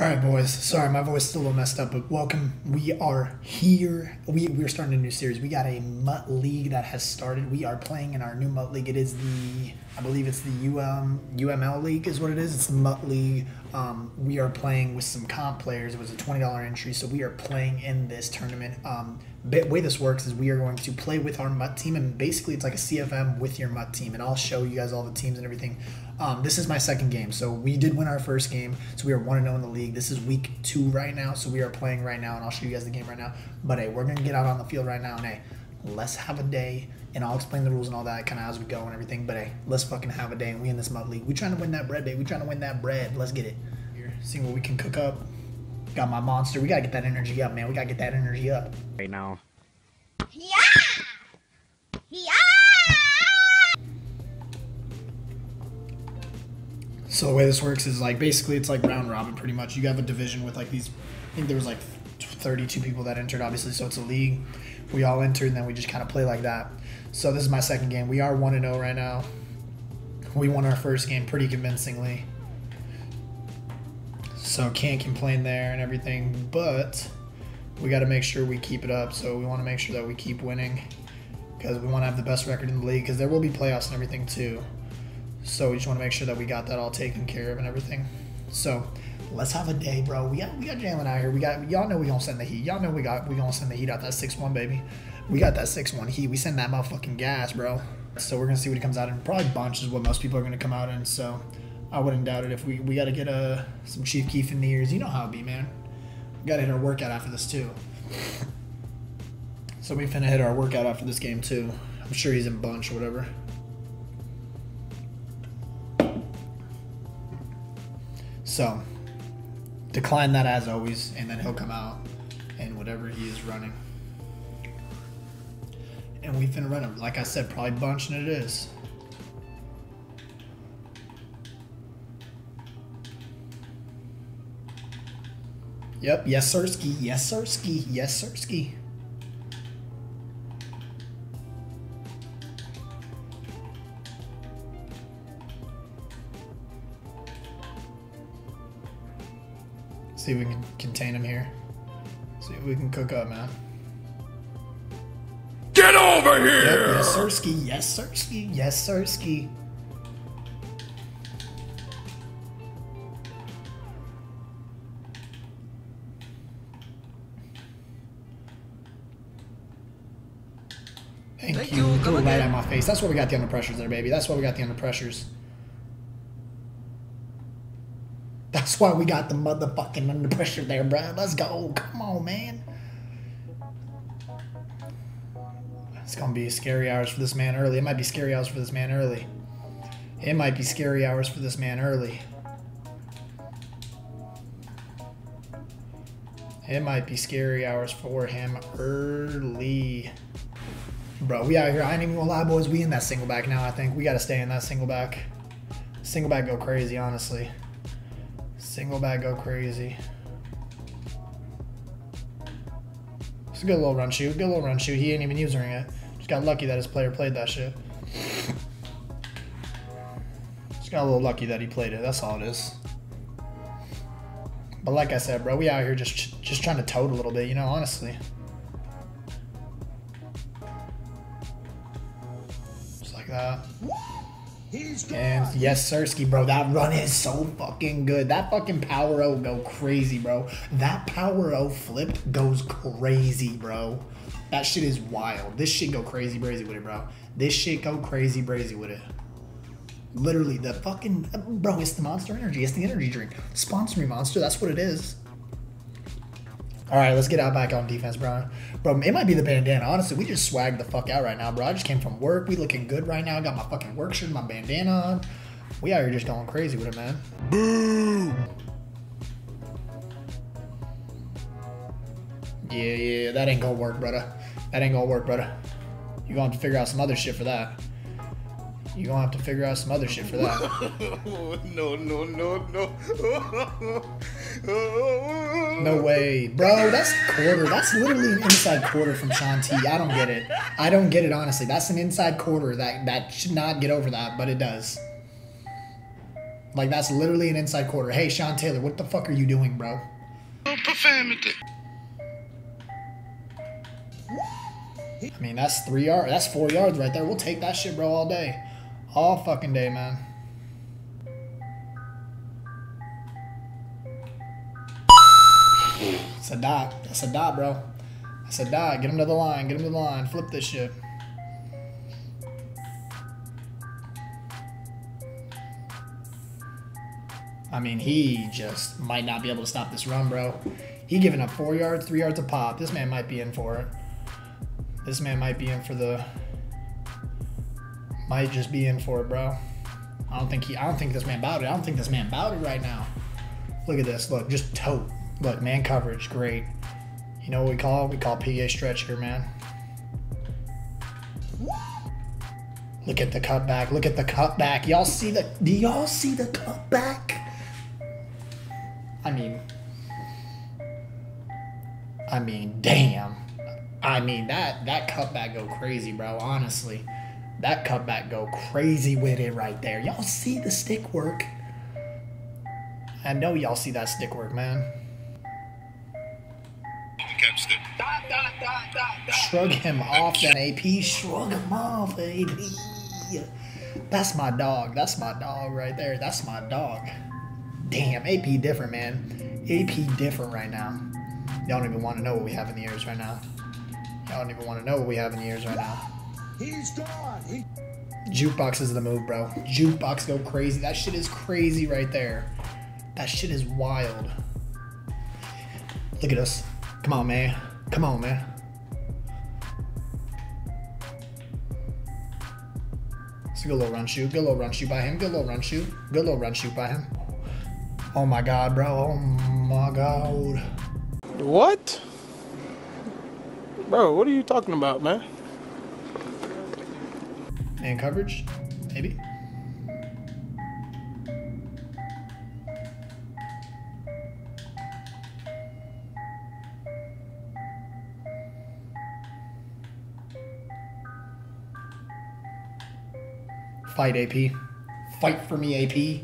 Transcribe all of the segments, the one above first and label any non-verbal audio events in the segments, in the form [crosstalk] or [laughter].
All right, boys. Sorry, my voice is a little messed up, but welcome. We are here. We we're starting a new series. We got a MUT League that has started. We are playing in our new MUT League. It is the, I believe it's the UM UML League is what it is. It's the MUT League. Um, we are playing with some comp players. It was a twenty dollar entry, so we are playing in this tournament. Um, the way this works is we are going to play with our MUT team, and basically it's like a CFM with your MUT team, and I'll show you guys all the teams and everything. Um, this is my second game, so we did win our first game, so we are one zero in the league. This is week two right now, so we are playing right now, and I'll show you guys the game right now. But hey, we're gonna get out on the field right now, and hey, let's have a day, and I'll explain the rules and all that kind of as we go and everything. But hey, let's fucking have a day, and we in this MUT league. We trying to win that bread, baby. We trying to win that bread. Let's get it. Here, see what we can cook up. Got my monster. We gotta get that energy up, man. We gotta get that energy up. right now. Yeah! Yeah! So the way this works is like basically it's like round robin pretty much. You have a division with like these. I think there was like 32 people that entered obviously, so it's a league. We all enter and then we just kind of play like that. So this is my second game. We are one and zero right now. We won our first game pretty convincingly. So can't complain there and everything, but we got to make sure we keep it up. So we want to make sure that we keep winning because we want to have the best record in the league because there will be playoffs and everything too. So we just want to make sure that we got that all taken care of and everything. So let's have a day, bro. We got we got Jalen out here. We got y'all know we gonna send the heat. Y'all know we got we gonna send the heat out that six one baby. We got that six one heat. We send that motherfucking gas, bro. So we're gonna see what he comes out in. Probably bunch is what most people are gonna come out in. So I wouldn't doubt it if we we got to get a some Chief Keef in the ears. You know how it be, man. We gotta hit our workout after this too. So we finna hit our workout after this game too. I'm sure he's in bunch or whatever. So, decline that as always, and then he'll come out and whatever he is running. And we finna run him. Like I said, probably bunching it is. Yep, yes, sirski. Yes, sirski. Yes, sirski. See if we can contain him here. See if we can cook up, man. Get over Yep, here! yes, sirski. Yes, sirski. Yes, sirski. Thank, Thank you. you. Come Go right again. at my face. That's why we got the under pressures there, baby. That's why we got the under pressures. That's why we got the motherfucking under pressure there, bro. Let's go. Come on, man. It's gonna be scary hours for this man early. It might be scary hours for this man early. It might be scary hours for this man early. It might be scary hours for him early. Bro, we out here. I ain't even gonna lie, boys. We in that single back now, I think. We gotta stay in that single back. Single back go crazy, honestly. Single back go crazy. It's a good little run shoot. Good little run shoot. He ain't even using it. Just got lucky that his player played that shit. Just got a little lucky that he played it. That's all it is. But like I said, bro, we out here just just trying to tote a little bit, you know, honestly. And yes, Sirski, bro, that run is so fucking good. That fucking power O go crazy, bro. That power O flipped goes crazy, bro. That shit is wild. This shit go crazy brazy with it, bro. This shit go crazy brazy with it. Literally, the fucking bro, it's the Monster Energy. It's the energy drink. Sponsor me, Monster. That's what it is. All right, let's get out back on defense, bro. Bro, it might be the bandana. Honestly, we just swagged the fuck out right now, bro. I just came from work. We looking good right now. Got my fucking work shirt, my bandana on. We out here just going crazy with it, man. Boo! Yeah, yeah, that ain't gonna work, brother. That ain't gonna work, brother. You gonna have to figure out some other shit for that. You gonna have to figure out some other shit for that. [laughs] no, no, no, no. [laughs] No way, bro. That's quarter. That's literally an inside quarter from Sean T. I don't get it. I don't get it honestly. That's an inside quarter that that should not get over that, but it does. Like that's literally an inside quarter. Hey, Sean Taylor, what the fuck are you doing, bro? Profanity. I mean, that's three yards. That's four yards right there. We'll take that shit, bro, all day, all fucking day, man. It's a dot. That's a dot, bro. That's a dot. Get him to the line. Get him to the line. Flip this shit. I mean, he just might not be able to stop this run, bro. He giving up four yards, three yards a pop. This man might be in for it. This man might be in for the. Might just be in for it, bro. I don't think he. I don't think this man bowed it. I don't think this man bowed it right now. Look at this. Look, just tote. Look, man coverage, great. You know what we call it? We call PA stretch here, man. Look at the cutback. Look at the cutback. Y'all see the? Do y'all see the cutback? I mean, I mean, damn. I mean that that cutback go crazy, bro. Honestly, that cutback go crazy with it right there. Y'all see the stick work? I know y'all see that stick work, man. Catch it. Shrug him off, then AP. Shrug him off, AP. That's my dog. That's my dog right there. That's my dog. Damn, AP different, man. AP different right now. Y'all don't even want to know what we have in the ears right now. Y'all don't even want to know what we have in the ears right now. He's gone. He Jukebox is the move, bro. Jukebox go crazy. That shit is crazy right there. That shit is wild. Look at us. Come on, man. Come on, man. It's a good little run shoot. Good little run shoot by him. Good little run shoot. Good little run shoot by him. Oh my god, bro. Oh my god. What? Bro, what are you talking about, man? Man coverage? Maybe. Fight AP. Fight for me, AP.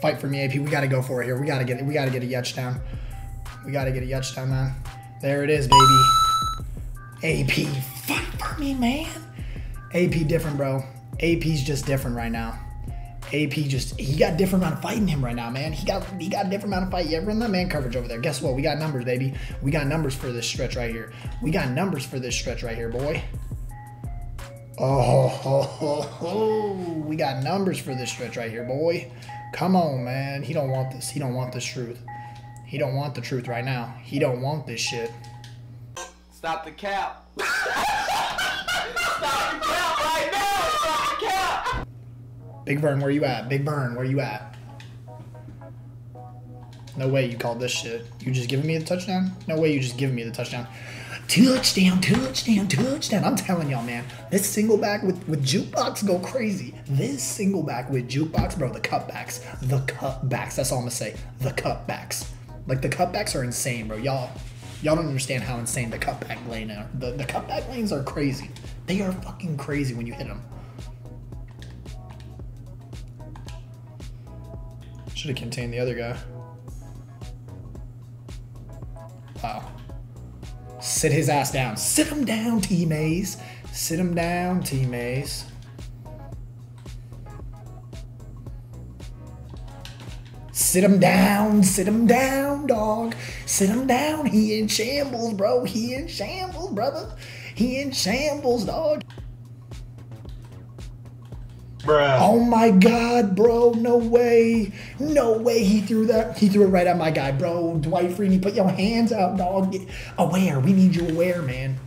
Fight for me, AP. We gotta go for it here. We gotta get it. We gotta get a yetch down. We gotta get a yetch down, man. There it is, baby. AP, fight for me, man. AP different, bro. AP's just different right now. AP just he got a different amount of fight in him right now, man. He got he got a different amount of fight. Yeah, run that man coverage over there. Guess what? We got numbers, baby. We got numbers for this stretch right here. We got numbers for this stretch right here, boy. Oh, [laughs] we got numbers for this stretch right here, boy. Come on, man. He don't want this. He don't want this truth. He don't want the truth right now. He don't want this shit. Stop the cap. [laughs] Stop the cap right now. Big Burn, where you at? Big Burn, where you at? No way you called this shit. You just giving me the touchdown? No way you just giving me the touchdown. Touchdown, touchdown, touchdown. I'm telling y'all, man. This single back with, with jukebox go crazy. This single back with jukebox, bro, the cutbacks. The cutbacks. That's all I'm gonna say. The cutbacks. Like the cutbacks are insane, bro. Y'all y'all don't understand how insane the cutback lane are. The, the cutback lanes are crazy. They are fucking crazy when you hit them. Should have contained the other guy. Wow. Sit his ass down. Sit him down, T Mays. Sit him down, T Mays. Sit him down, sit him down, dog. Sit him down. He in shambles, bro. He in shambles, brother. He in shambles, dog. Bro. Oh my god, bro. No way. No way he threw that. He threw it right at my guy, bro. Dwight Freeney, put your hands out, dog. Get aware. We need you aware, man.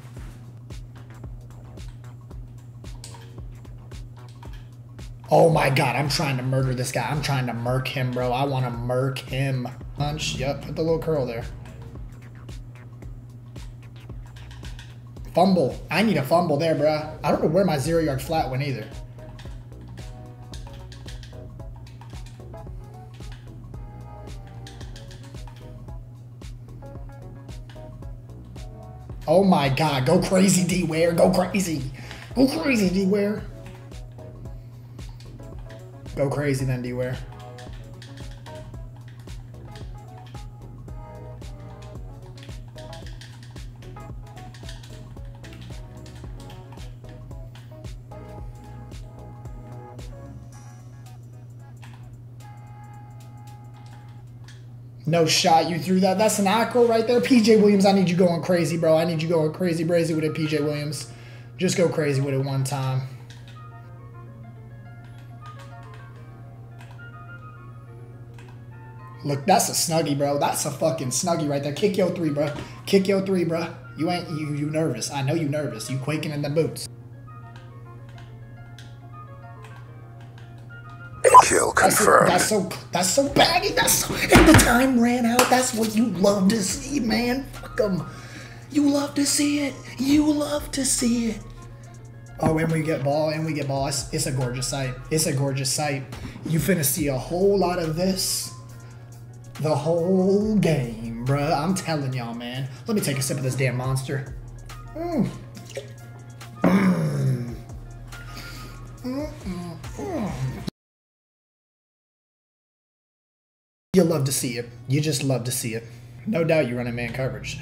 Oh my god, I'm trying to murder this guy. I'm trying to murk him, bro. I want to murk him. Punch. Yep, put the little curl there. Fumble. I need a fumble there, bro. I don't know where my zero yard flat went either. Oh my god, go crazy, D Ware. Go crazy. Go crazy, D Ware. Go crazy then, D Ware. No shot, you threw that. That's an acro right there. PJ Williams, I need you going crazy, bro. I need you going crazy, brazy with it, PJ Williams. Just go crazy with it one time. Look, that's a snuggie, bro. That's a fucking snuggie right there. Kick your three, bro. Kick your three, bro. You ain't you you nervous. I know you nervous. You quaking in the boots. Confirmed. that's so that's so baggy. That's so, and the time ran out. That's what you love to see, man. Fuck 'em. You love to see it. You love to see it. Oh, and we get ball, and we get ball. It's, it's a gorgeous sight. It's a gorgeous sight. You finna see a whole lot of this the whole game, bruh. I'm telling y'all, man. Let me take a sip of this damn monster. Mm. Mm. You love to see it. You just love to see it. No doubt you run a man coverage.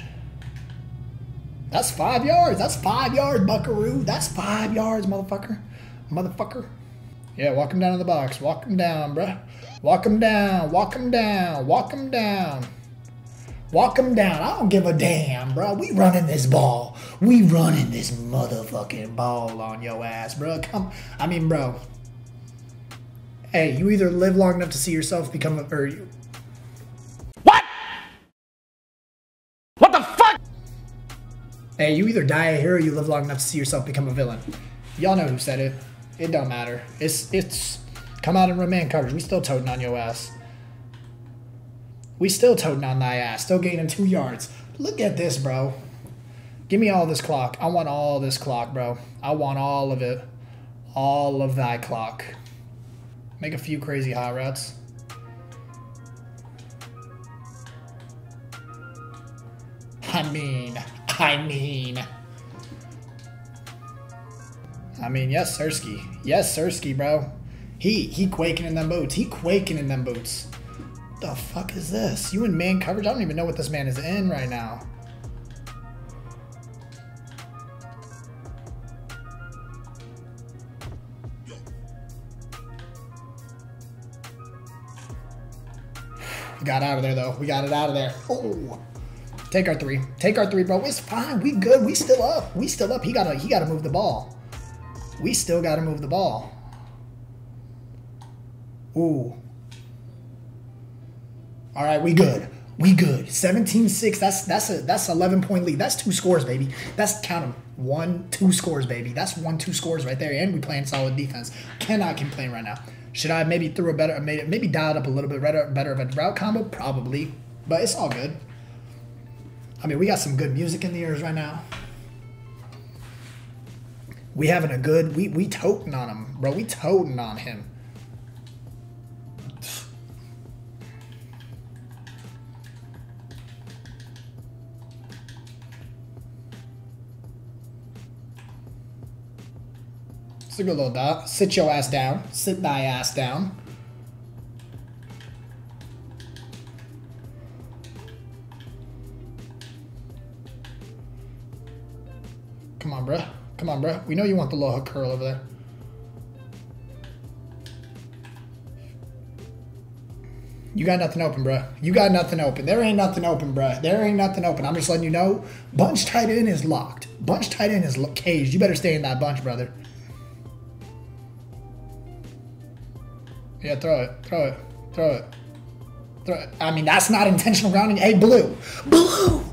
That's five yards. That's five yards, buckaroo. That's five yards, motherfucker. Motherfucker. Yeah, walk him down in the box. Walk him down, bruh. Walk him down. Walk him down. Walk him down. Walk him down. I don't give a damn, bro. We running this ball. We running this motherfucking ball on your ass, bro. Come. I mean, bro. Hey, you either live long enough to see yourself become a, or you, What? What the fuck? Hey, you either die a hero or you live long enough to see yourself become a villain. Y'all know who said it. It don't matter. It's it's come out and run man coverage. We still toting on your ass. We still toting on thy ass. Still gaining two yards. Look at this, bro. Give me all this clock. I want all this clock, bro. I want all of it. All of thy clock. Make a few crazy hot routes. I mean, I mean. I mean, yes, Sirski. Yes, Sirski, bro. He he quaking in them boots. He quaking in them boots. The fuck is this? You in man coverage? I don't even know what this man is in right now. Got out of there though. We got it out of there. Oh. Take our three. Take our three, bro. It's fine. We good. We still up. We still up. He gotta he gotta move the ball. We still gotta move the ball. Ooh. All right, we good. We good. 17-6. That's that's a that's 11 point lead. That's two scores, baby. That's count them. One, two scores, baby. That's one, two scores right there. And we playing solid defense. Cannot complain right now. Should I maybe throw a better maybe maybe dial it up a little bit better better of a route combo? Probably. But it's all good. I mean, we got some good music in the ears right now. We having a good we we toting on him, bro. We toting on him. Sit your ass down. Sit thy ass down. Come on, bruh. Come on, bruh. We know you want the low hook curl over there. You got nothing open, bruh. You got nothing open. There ain't nothing open, bruh. There ain't nothing open. I'm just letting you know. Bunch tight end is locked. Bunch tight end is caged. You better stay in that bunch, brother. Yeah, throw it. Throw it. Throw it. Throw it. I mean, that's not intentional grounding. Hey, blue. Blue.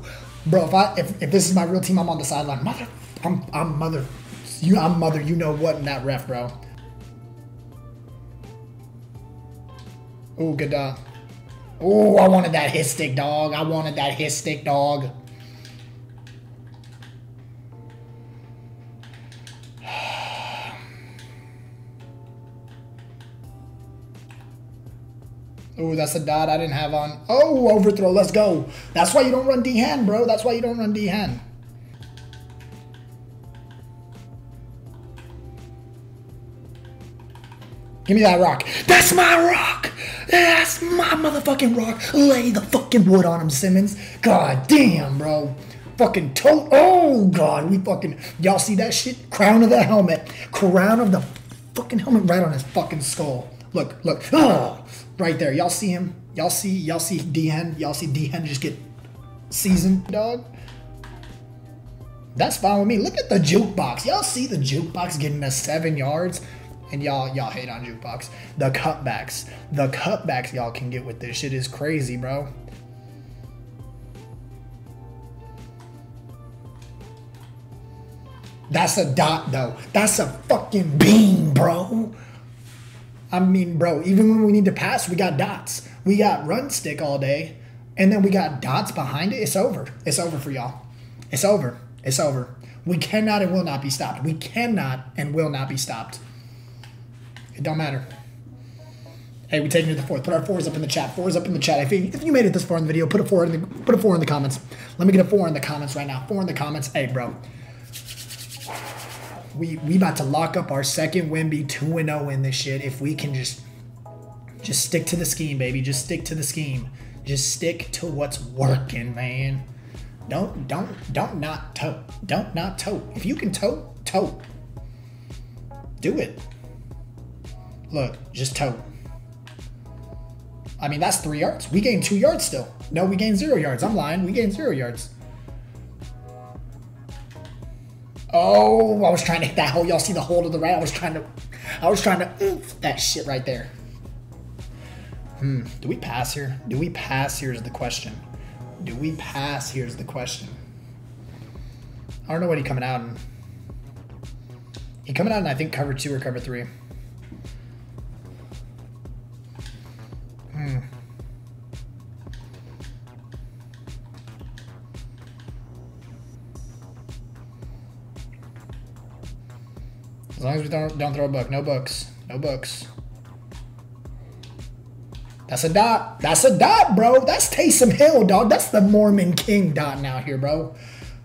Bro, if I if, if this is my real team, I'm on the sideline. Mother, I'm I'm mother. You, I'm mother. You know what in that ref, bro. Oh, good dog. Oh, I wanted that hit stick, dog. I wanted that hit stick, dog. Oh, that's a dot I didn't have on. Oh, overthrow. Let's go. That's why you don't run D-hand, bro. That's why you don't run D-hand. Give me that rock. That's my rock. That's my motherfucking rock. Lay the fucking wood on him, Simmons. God damn, bro. Fucking tote. Oh, God. We fucking. Y'all see that shit? Crown of the helmet. Crown of the fucking helmet right on his fucking skull. Look, look. Oh, right there. Y'all see him? Y'all see, y'all see D-Hen? Y'all see D-Hen just get seasoned, dog? That's fine with me. Look at the jukebox. Y'all see the jukebox getting us seven yards? And y'all, y'all hate on jukebox. The cutbacks. The cutbacks y'all can get with this shit is crazy, bro. That's a dot, though. That's a fucking beam, bro. I mean, bro, even when we need to pass, we got dots. We got run stick all day, and then we got dots behind it. It's over. It's over for y'all. It's over. It's over. We cannot and will not be stopped. We cannot and will not be stopped. It don't matter. Hey, we taking it to the fourth. Put our fours up in the chat. Fours up in the chat. If you, if you made it this far in the video, put a four in the put a four in the comments. Let me get a four in the comments right now. Four in the comments. Hey, bro. We we about to lock up our second win, be two and zero in this shit. If we can just just stick to the scheme, baby. Just stick to the scheme. Just stick to what's working, man. Don't don't don't not tote. Don't not tote. If you can tote, tote. Do it. Look, just tote. I mean, that's three yards. We gained two yards still. No, we gained zero yards. I'm lying. We gained zero yards. Oh, I was trying to hit that hole. Y'all see the hole to the right? I was trying to, I was trying to oof that shit right there. Hmm. Do we pass here? Do we pass? Here's the question. Do we pass? Here's the question. I don't know what he coming out in. He coming out in I think cover two or cover three. Long as we don't don't throw a book. No books. No books. That's a dot. That's a dot, bro. That's Taysom Hill, dog. That's the Mormon King dot now here, bro.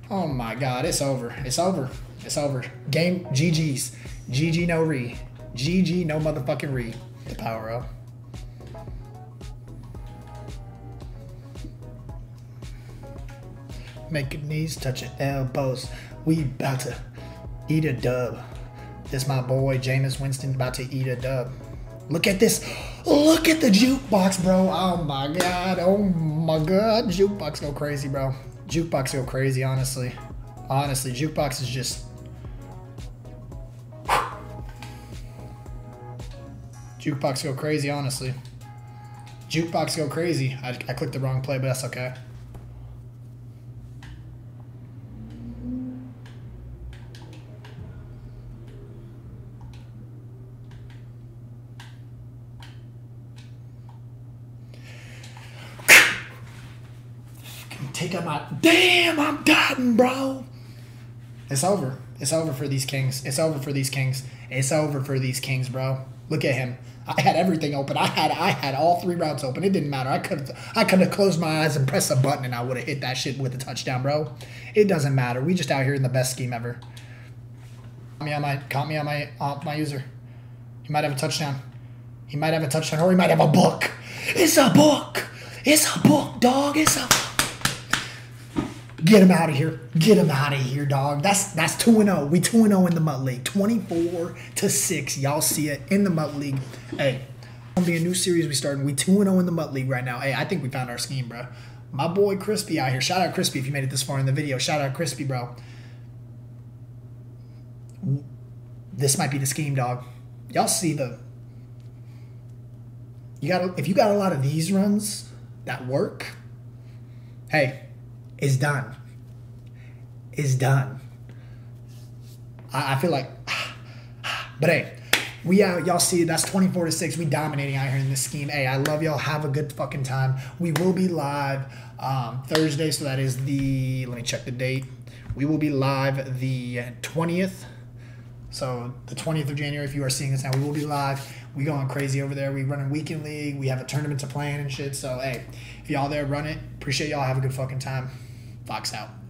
Oh my God, it's over. It's over. It's over. Game GG's. GG no re. GG no motherfucking re. The power up. Making knees touching elbows. We about to eat a dub. This my boy Jameis Winston about to eat a dub. Look at this. Look at the jukebox, bro. Oh my god. Oh my god. Jukebox go crazy, bro. Jukebox go crazy, honestly. Honestly, jukebox is just. Jukebox go crazy, honestly. Jukebox go crazy. I, I clicked the wrong play, but that's okay. take him out. Damn, I'm done, bro. It's over. It's over for these kings. It's over for these kings. It's over for these kings, bro. Look at him. I had everything open. I had I had all three routes open. It didn't matter. I could I could have closed my eyes and pressed a button and I would have hit that shit with a touchdown, bro. It doesn't matter. We just out here in the best scheme ever. Caught me on my caught me on my uh, my user. He might have a touchdown. He might have a touchdown or he might have a book. It's a book. It's a book, dog. It's a Get him out of here. Get him out of here, dog. That's that's 2 and 0. We 2 and 0 in the MUT League. 24 to 6. Y'all see it in the MUT League. Hey, gonna be a new series we starting. We 2 and 0 in the MUT League right now. Hey, I think we found our scheme, bro. My boy Crispy out here. Shout out Crispy if you made it this far in the video. Shout out Crispy, bro. This might be the scheme, dog. Y'all see the you got if you got a lot of these runs that work, hey, is done. Is done. I, I feel like, [sighs] but hey, we out. Y'all see, that's 24 to 6. We dominating out here in this scheme. Hey, I love y'all. Have a good fucking time. We will be live um, Thursday, so that is the, let me check the date. We will be live the 20th. So the 20th of January, if you are seeing this now, we will be live. We going crazy over there. We running weekend league. We have a tournament to plan and shit. So hey, if y'all there, run it. Appreciate y'all. Have a good fucking time. Fox out.